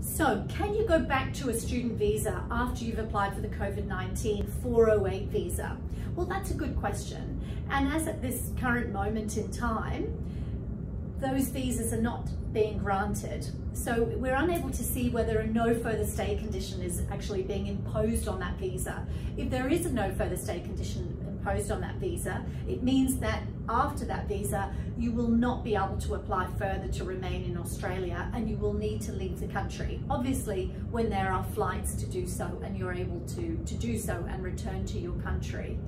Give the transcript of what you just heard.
So, can you go back to a student visa after you've applied for the COVID-19 408 visa? Well, that's a good question. And as at this current moment in time, those visas are not being granted. So we're unable to see whether a no further stay condition is actually being imposed on that visa. If there is a no further stay condition imposed on that visa, it means that after that visa, you will not be able to apply further to remain in Australia and you will need to leave the country. Obviously, when there are flights to do so and you're able to, to do so and return to your country.